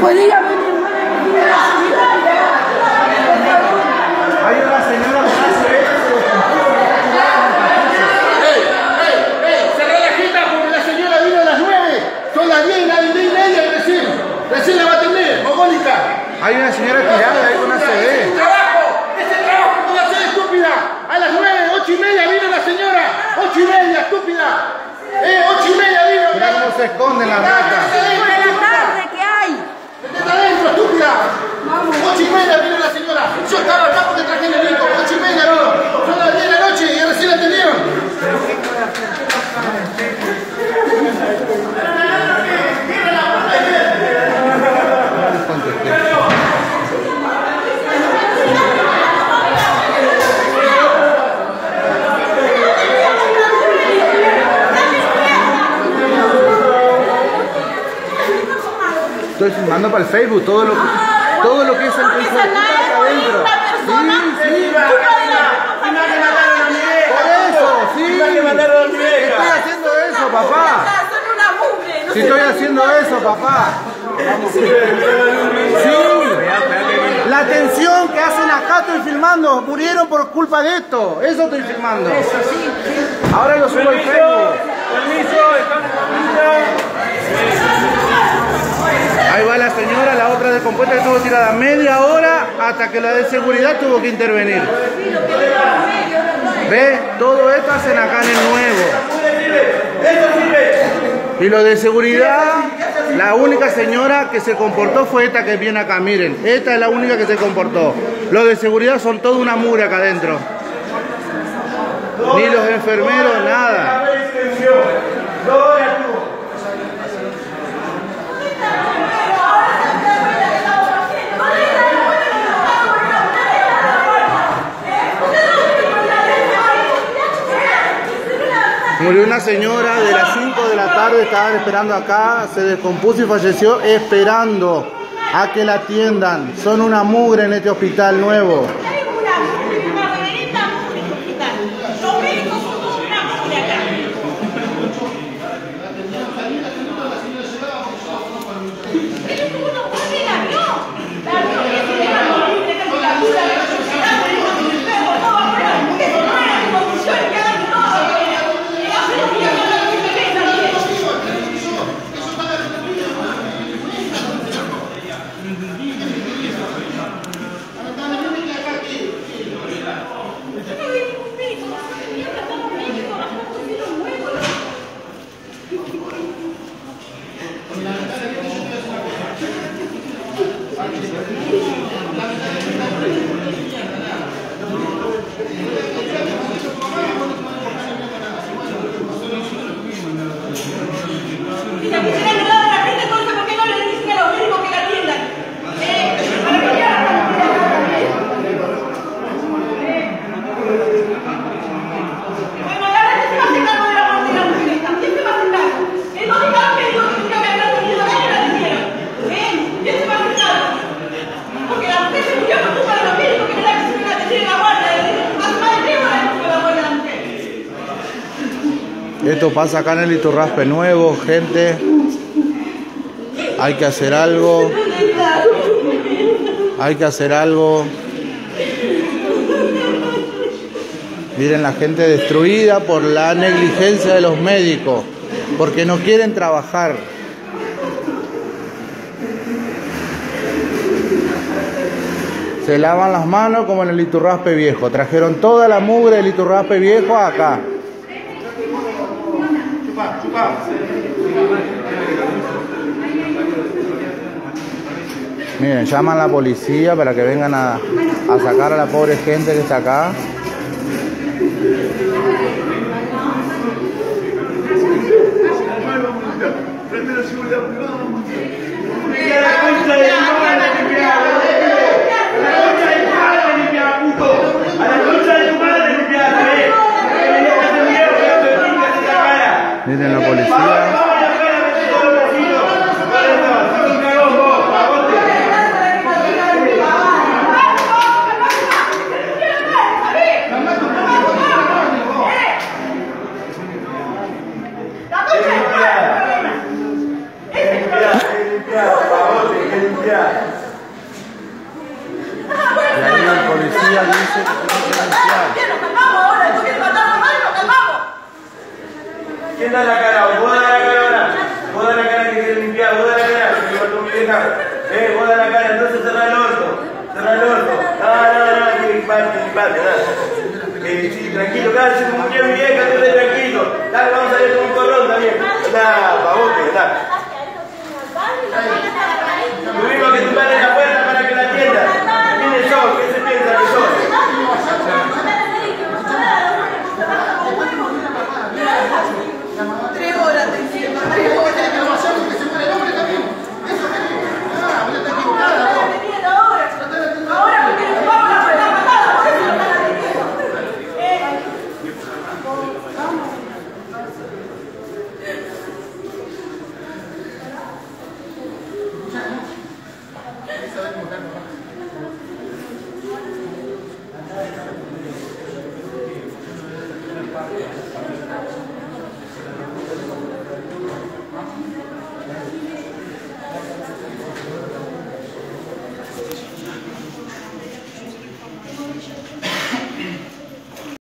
Podría venir Hay una señora que hace eso. ¡Ey, ey, la porque la señora vino a las 9! Son las 10, las 10 y media y recién. Recién la va a atender, mogólica. Hay una señora tirada ahí con una ¡Ese CD. trabajo! ¡Ese trabajo que voy a hacer, estúpida! A las 9, 8 y media vino la señora. 8 y media, estúpida. ¡Eh, 8 y media vino! Mira cómo se esconden las ratas. de la tarde que hay. ¡Métete adentro, estúpida! 8 y media vino la señora. Yo estaba acá porque traje el niño. Estoy filmando para el Facebook todo lo que, todo lo que es el puta acá adentro. Sí, sí. Por eso, sí. Estoy haciendo eso, papá. Son una mugre. no Sí, sé. estoy haciendo eso, papá. Sí. La atención que hacen acá estoy filmando. Murieron por culpa de esto. Eso estoy filmando. Ahora lo subo al Facebook. Ahí va la señora, la otra descompuesta que estuvo tirada media hora hasta que la de seguridad tuvo que intervenir. ¿Ve? Todo esto hacen acá en el nuevo. Y lo de seguridad, la única señora que se comportó fue esta que viene acá, miren. Esta es la única que se comportó. Los de seguridad son toda una mura acá adentro. Ni los enfermeros, nada. Murió una señora de las 5 de la tarde, estaban esperando acá, se descompuso y falleció esperando a que la atiendan. Son una mugre en este hospital nuevo. Esto pasa acá en el Iturraspe nuevo, gente. Hay que hacer algo. Hay que hacer algo. Miren la gente destruida por la negligencia de los médicos, porque no quieren trabajar. Se lavan las manos como en el Iturraspe viejo. Trajeron toda la mugre del Iturraspe viejo acá. Miren, llaman a la policía para que vengan a, a sacar a la pobre gente que está acá. policía. Y policía dice ¿Quién da la cara? ¿Vos da la cara ahora? ¿Vos da la cara que quiere limpiar? ¿Vos da la cara? Eh, vos da la cara, entonces cerrá el orto. Cerrá el orto. No, no, no, que limparte, limparte, nada. Eh, sí, tranquilo, cállate como quieras, vieja, tranquilo. Dale, vamos a ver con un corrón también. Nada, pavote, nada.